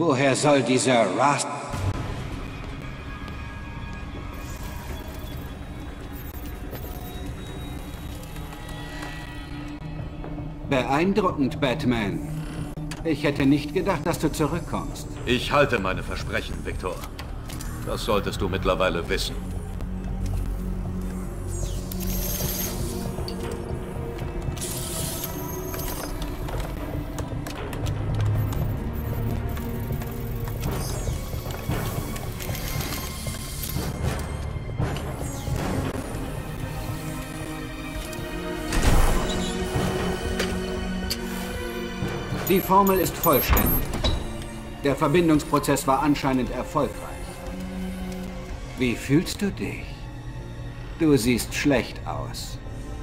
Woher soll dieser Rast... Beeindruckend, Batman. Ich hätte nicht gedacht, dass du zurückkommst. Ich halte meine Versprechen, Victor. Das solltest du mittlerweile wissen. Formel ist vollständig. Der Verbindungsprozess war anscheinend erfolgreich. Wie fühlst du dich? Du siehst schlecht aus.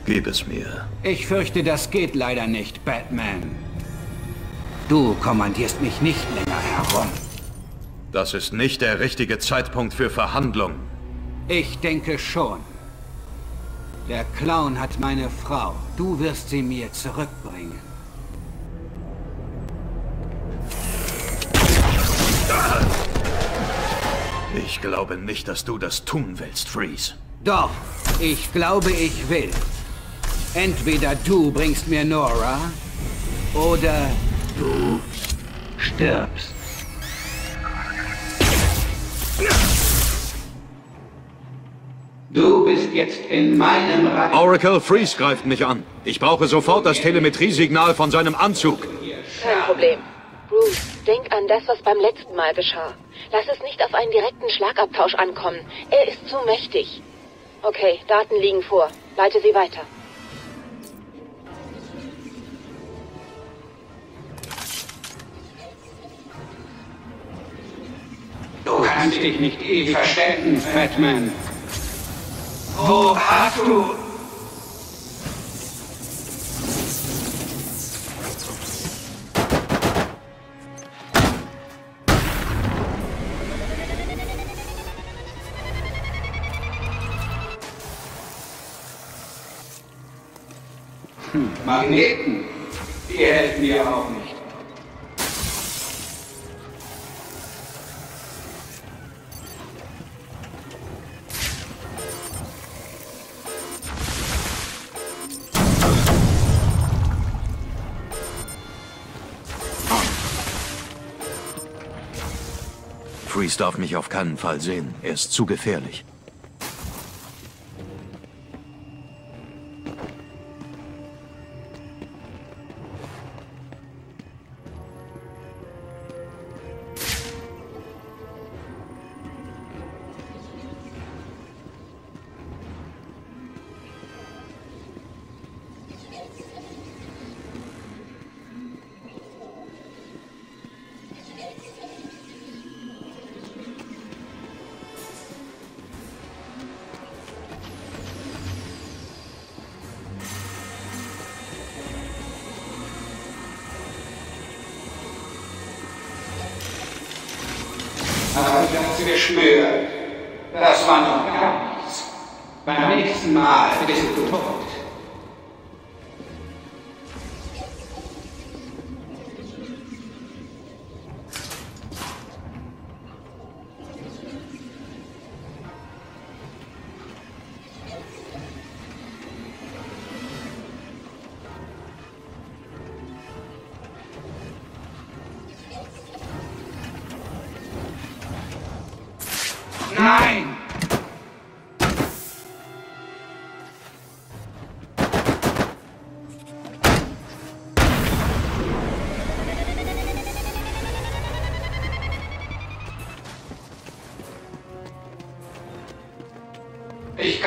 Gib es mir. Ich fürchte, das geht leider nicht, Batman. Du kommandierst mich nicht länger herum. Das ist nicht der richtige Zeitpunkt für Verhandlungen. Ich denke schon. Der Clown hat meine Frau. Du wirst sie mir zurückbringen. Ich glaube nicht, dass du das tun willst, Freeze. Doch, ich glaube, ich will. Entweder du bringst mir Nora, oder du stirbst. Du bist jetzt in meinem Reich. Oracle, Freeze greift mich an. Ich brauche sofort das Telemetriesignal von seinem Anzug. Kein Problem. Bruce, denk an das, was beim letzten Mal geschah. Lass es nicht auf einen direkten Schlagabtausch ankommen. Er ist zu mächtig. Okay, Daten liegen vor. Leite sie weiter. Du kannst dich nicht ewig verstecken, Batman. Wo hast du... Magneten. Die helfen mir auch nicht. Freeze darf mich auf keinen Fall sehen. Er ist zu gefährlich. Aber ich hab's geschwört. Das war noch gar nichts. Beim nächsten Mal bist du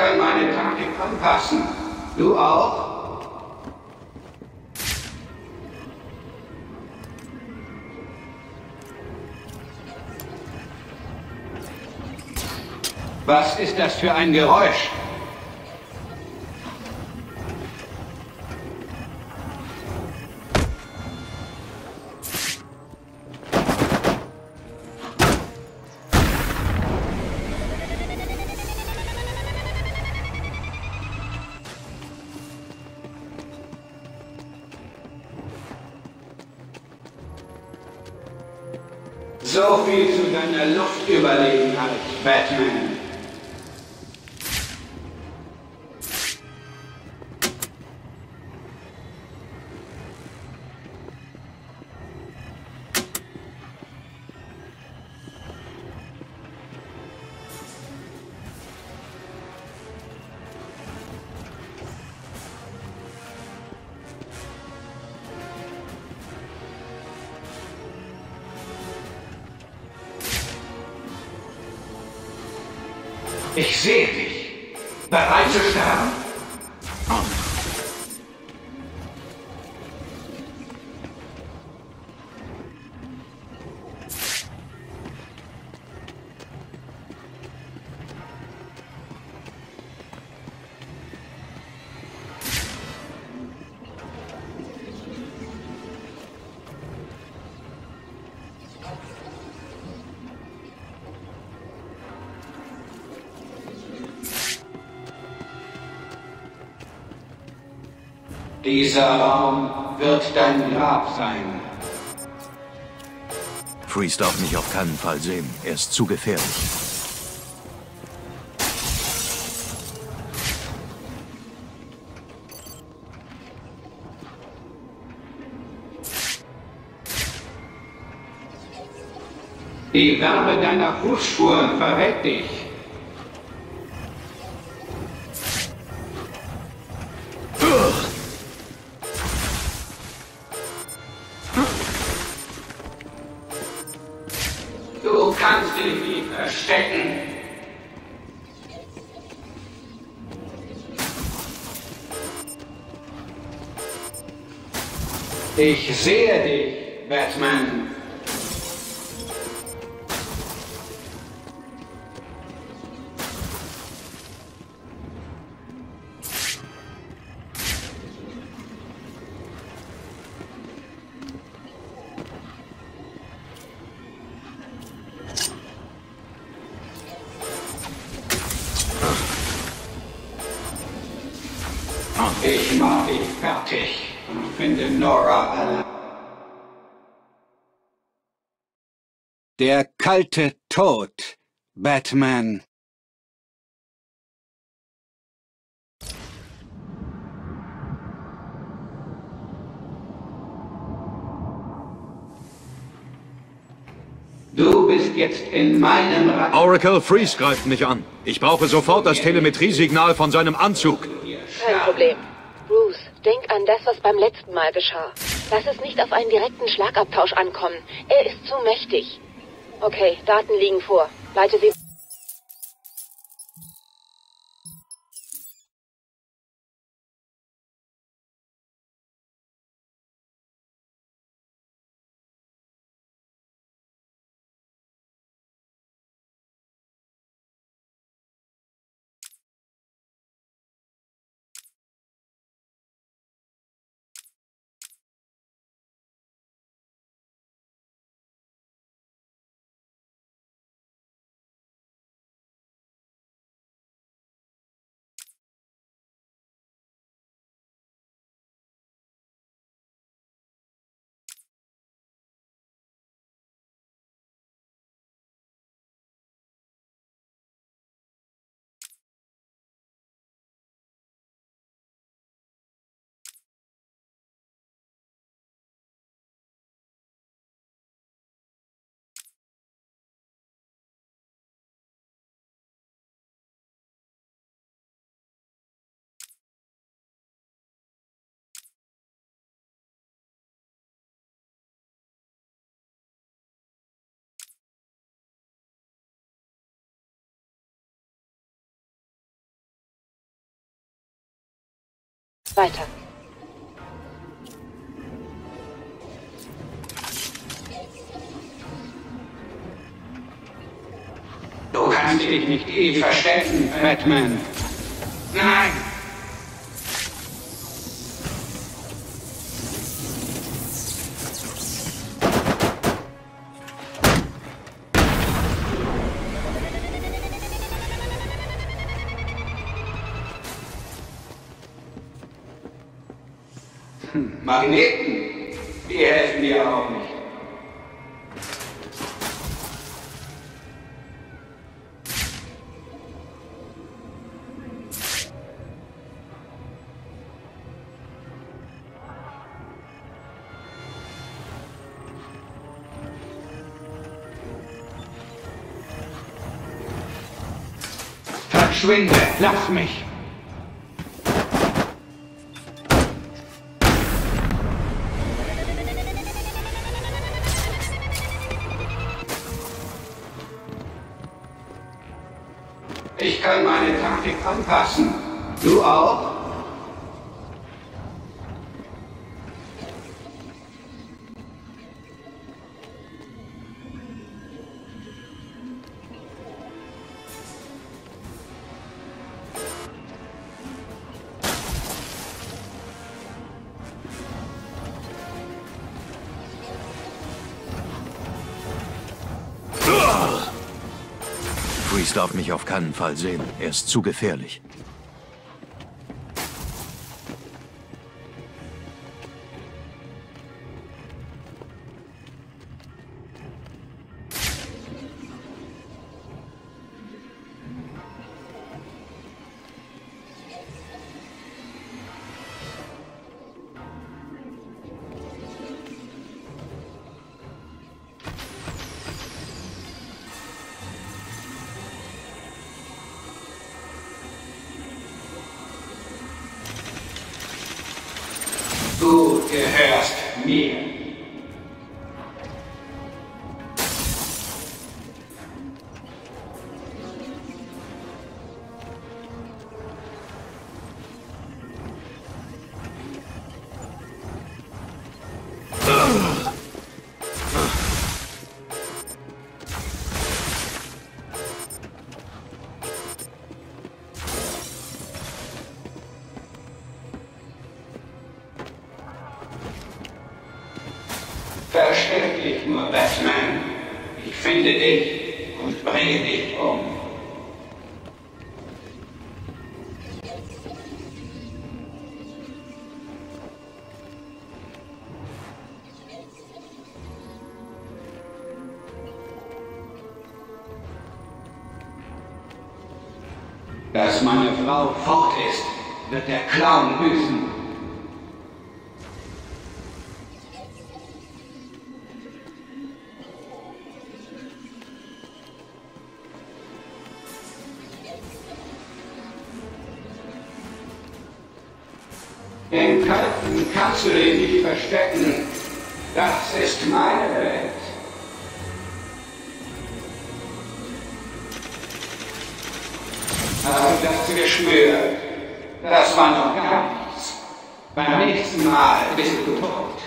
kann meine Taktik anpassen. Du auch? Was ist das für ein Geräusch? Ich sehe dich. Bereit zu sterben. Dieser Raum wird dein Grab sein. Freeze darf mich auf keinen Fall sehen. Er ist zu gefährlich. Die Wärme deiner Fußspuren verrät dich. Ich sehe dich, Batman. Nora. Der kalte Tod, Batman. Du bist jetzt in meinem Rat. Oracle, Freeze greift mich an. Ich brauche sofort das Telemetriesignal von seinem Anzug. Kein Problem. Denk an das, was beim letzten Mal geschah. Lass es nicht auf einen direkten Schlagabtausch ankommen. Er ist zu mächtig. Okay, Daten liegen vor. Leite sie. Weiter. Du kannst dich nicht eh verstecken, Batman. Nein! Magneten, die helfen dir auch nicht. Verschwinde, lass mich! Taktik anpassen. Freeze darf mich auf keinen Fall sehen. Er ist zu gefährlich. Finde dich und bringe dich um. Dass meine Frau fort ist, wird der Clown büßen. Kalten kannst du dich nicht verstecken. Das ist meine Welt. Du das gespürt? Das war noch gar nichts. Beim nächsten Mal bist du tot.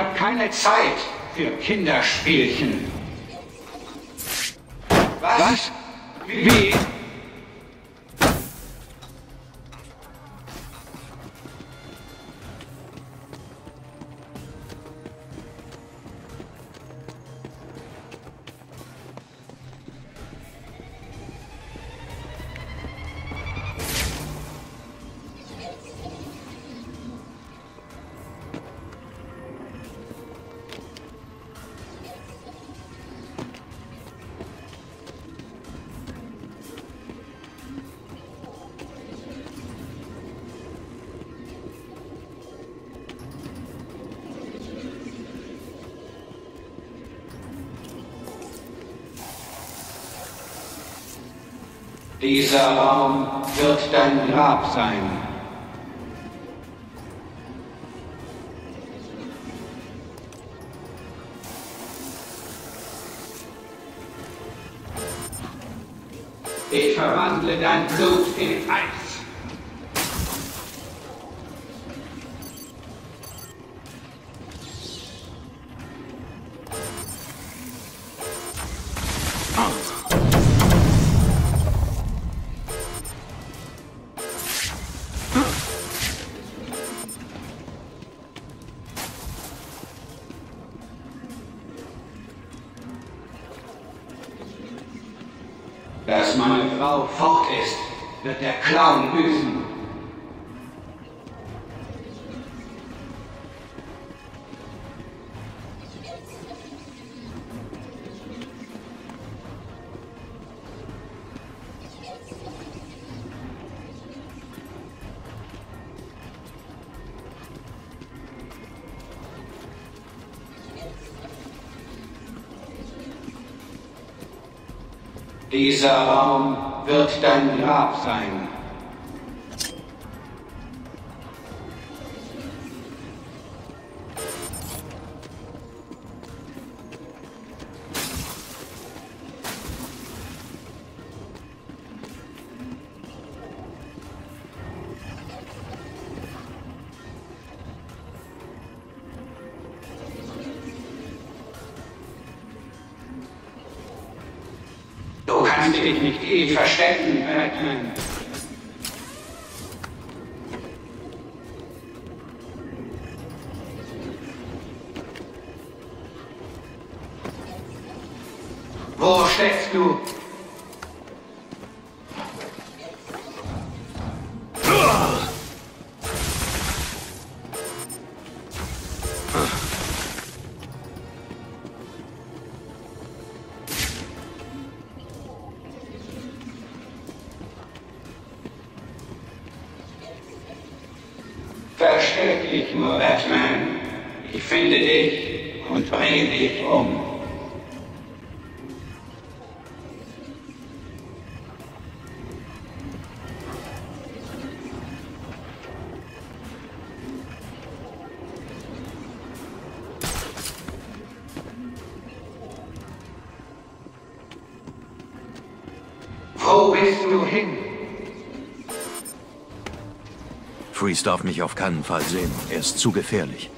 Habe keine Zeit für Kinderspielchen. Was? Wie? Dieser Raum wird dein Grab sein. Ich verwandle dein Blut in Eis. Dieser Raum wird dein Grab sein. Du kannst dich nicht eh verstecken, Batman. Freeze darf mich auf keinen Fall sehen. Er ist zu gefährlich.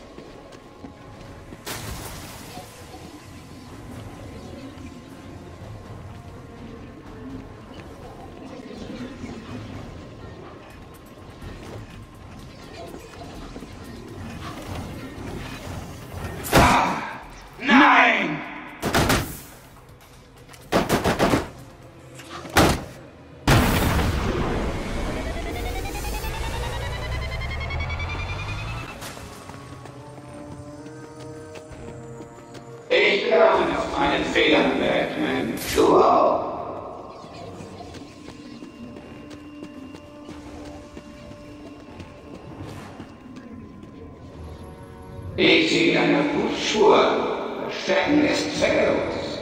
Ich sehe eine Fußspur. Verstecken ist zwecklos.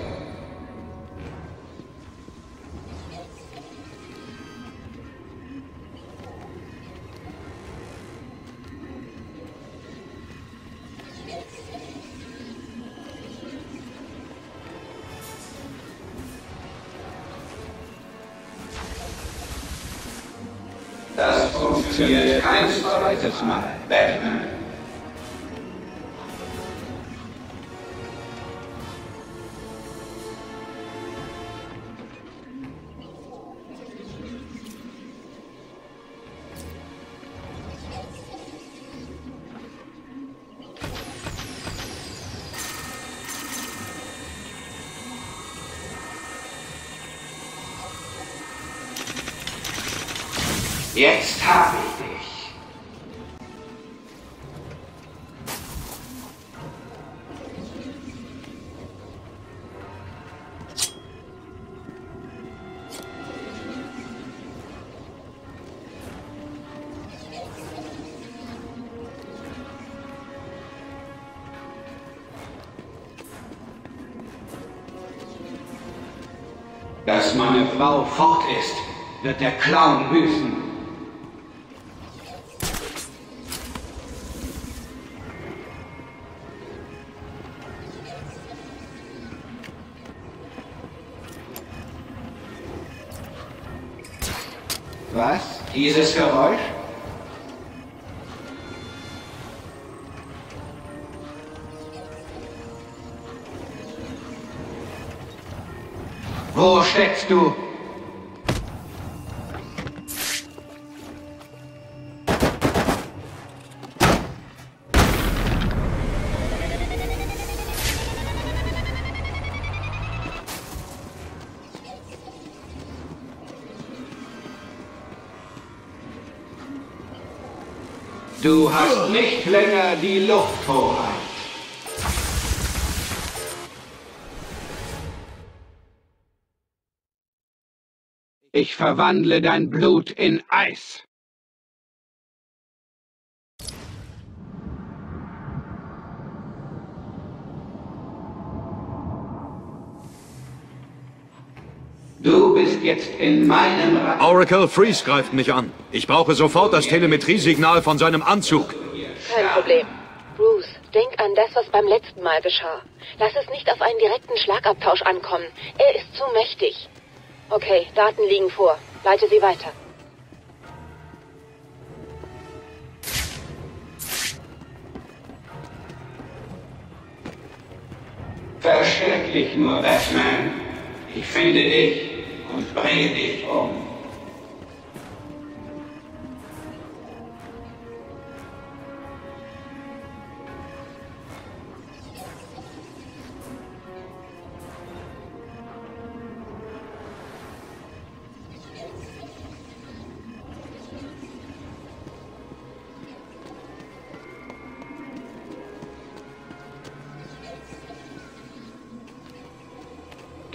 Das funktioniert kein zweites Mal, Dass meine Frau fort ist, wird der Clown büßen. Was? Dieses Geräusch? steckst du? Du hast nicht länger die Luft Lufthoheit. Ich verwandle dein Blut in Eis. Du bist jetzt in meinem Ra Oracle Freeze greift mich an. Ich brauche sofort das Telemetriesignal von seinem Anzug. Kein Problem. Bruce, denk an das, was beim letzten Mal geschah. Lass es nicht auf einen direkten Schlagabtausch ankommen. Er ist zu mächtig. Okay, Daten liegen vor. Leite sie weiter. Versteck dich nur, Batman. Ich finde dich und bringe dich um.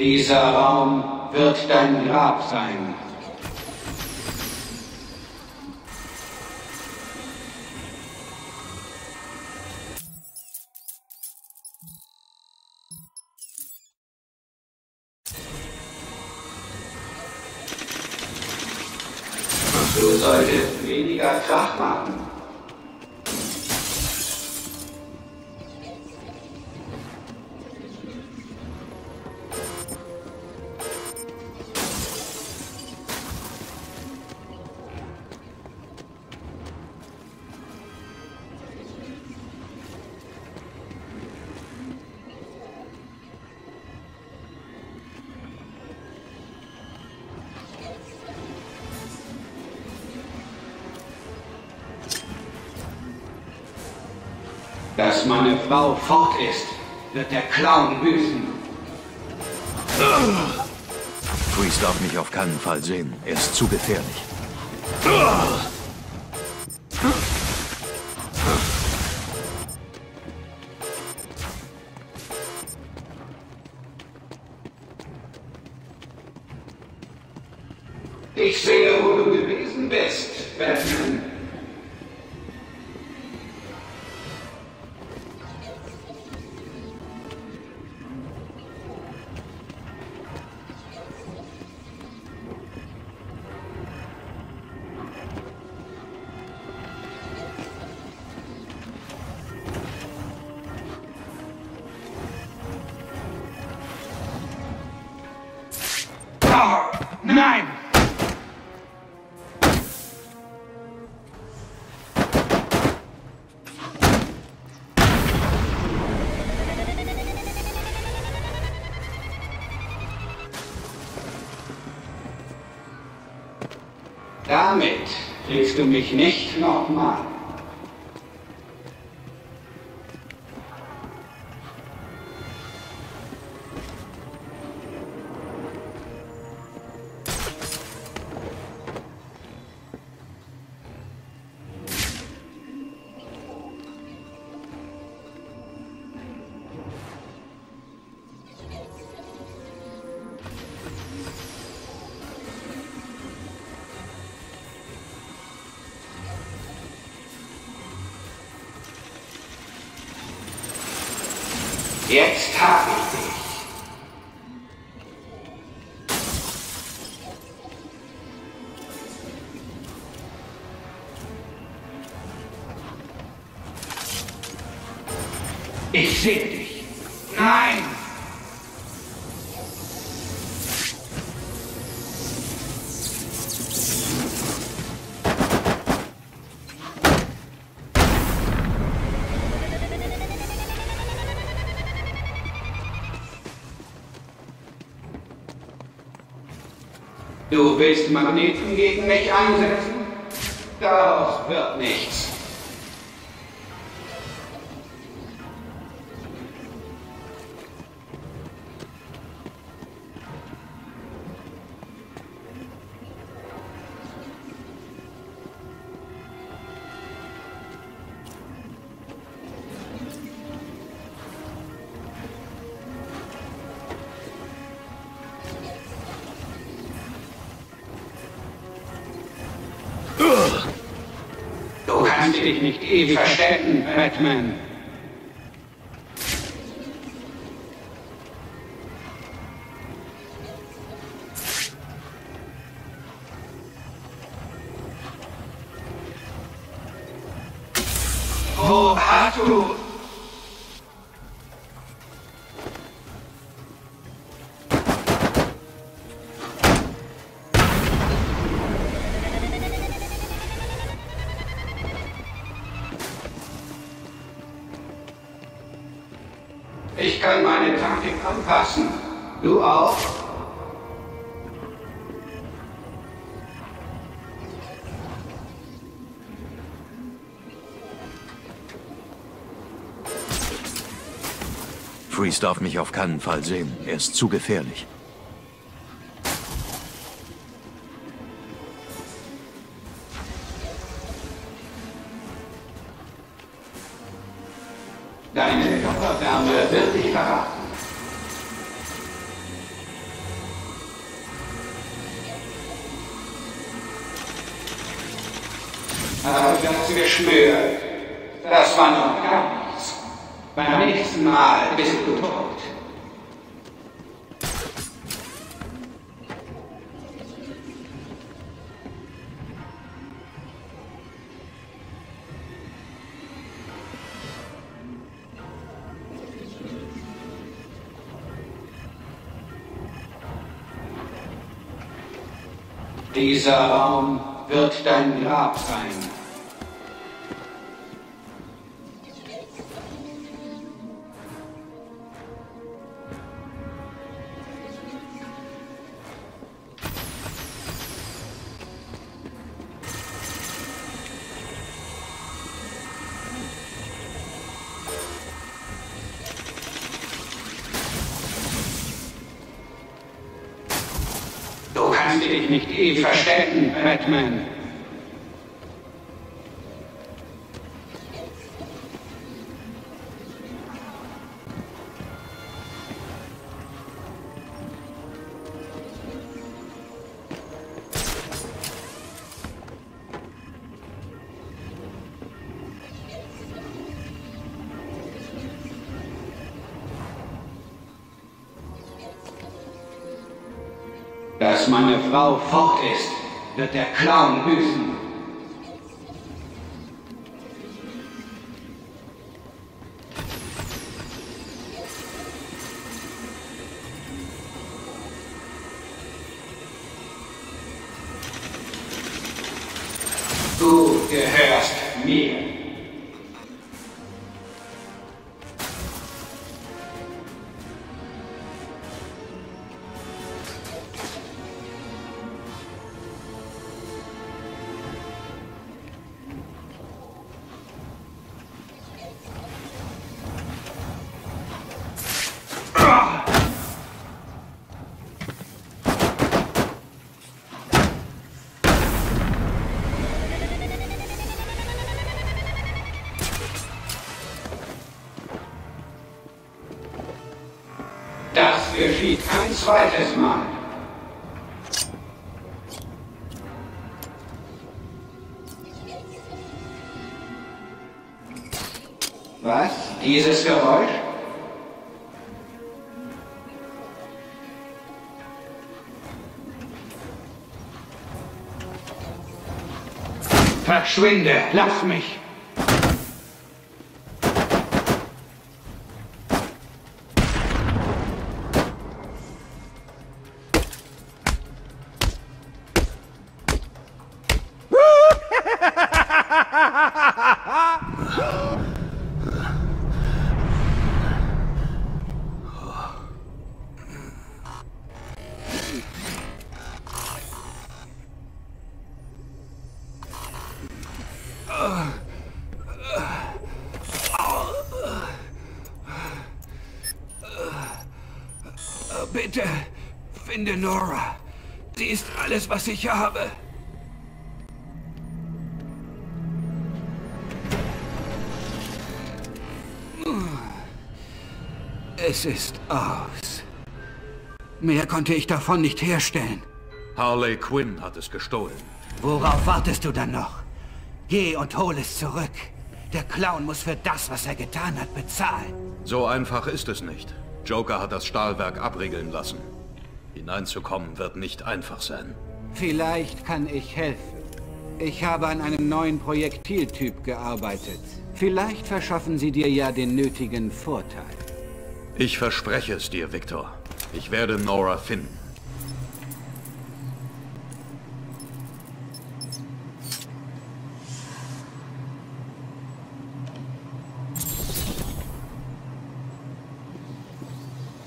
Dieser Raum wird dein Grab sein. Meine Frau fort ist, wird der Clown büßen. Freeze darf mich auf keinen Fall sehen. Er ist zu gefährlich. Damit kriegst du mich nicht nochmal. Ich sehe dich. Nein! Du willst Magneten gegen mich einsetzen? Daraus wird nichts. Ewig verstecken, Batman. Wo hast du... Anpassen. Du auch? Freeze darf mich auf keinen Fall sehen. Er ist zu gefährlich. Aber das geschwört, das war noch gar nichts. Beim nächsten Mal bist du tot. Dieser Raum wird dein Grab sein. Batman. Dass meine Frau fort ist, wird der Clown büßen. Geschieht kein zweites Mal. Was? Dieses Geräusch? Verschwinde! Lass mich! Bitte, finde Nora. Sie ist alles, was ich habe. Es ist aus. Mehr konnte ich davon nicht herstellen. Harley Quinn hat es gestohlen. Worauf wartest du dann noch? Geh und hol es zurück. Der Clown muss für das, was er getan hat, bezahlen. So einfach ist es nicht. Joker hat das Stahlwerk abriegeln lassen. Hineinzukommen wird nicht einfach sein. Vielleicht kann ich helfen. Ich habe an einem neuen Projektiltyp gearbeitet. Vielleicht verschaffen sie dir ja den nötigen Vorteil. Ich verspreche es dir, Victor. Ich werde Nora finden.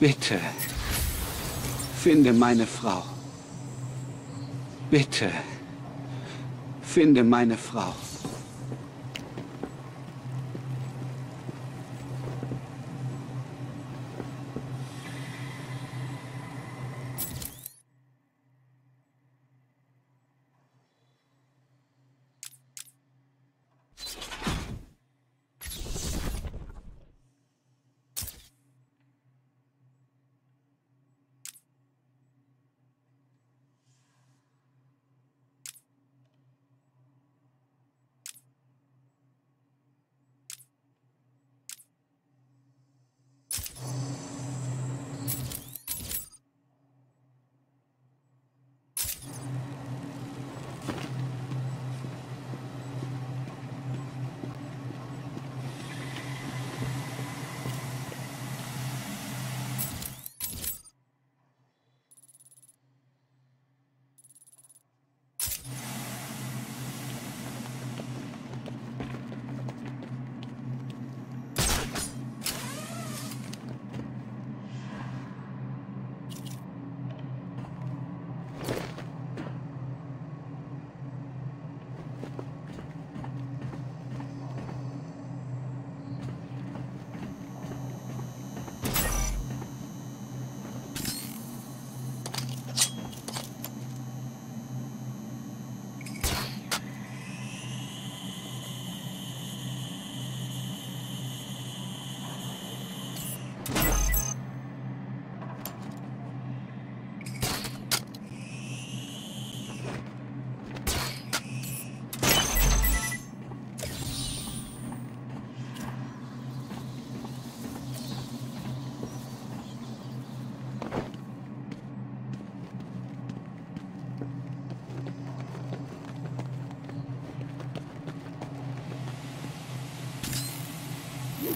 Bitte, finde meine Frau. Bitte, finde meine Frau. you